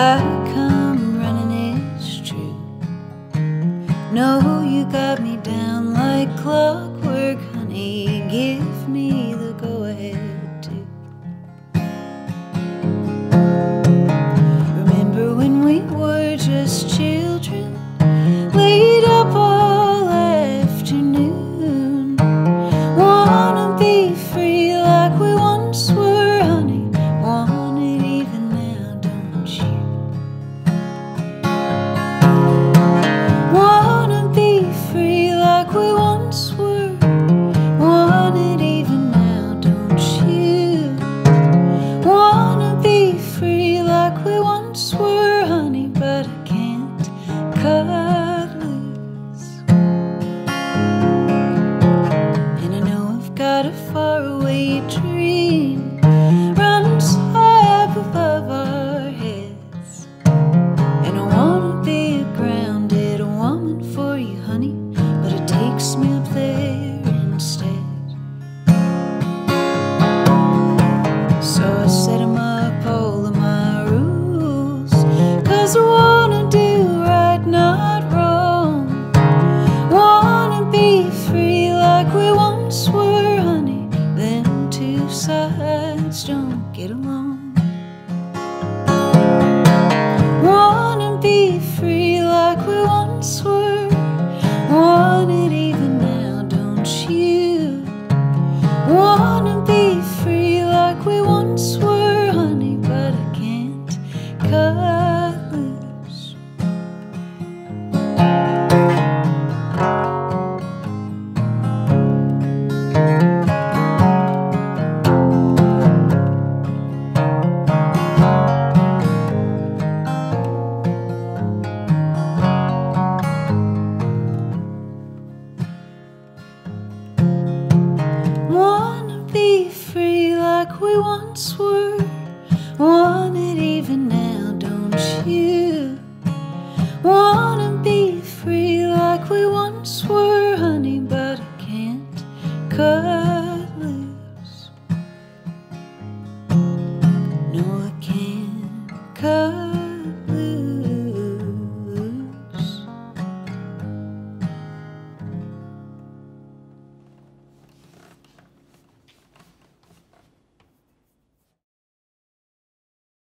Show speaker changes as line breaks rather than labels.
I come running, it's true. No, you got me down like clockwork. Sides don't get along. like we once were. Want it even now, don't you? Wanna be free like we once were, honey, but I can't cut loose. No, I can't cut.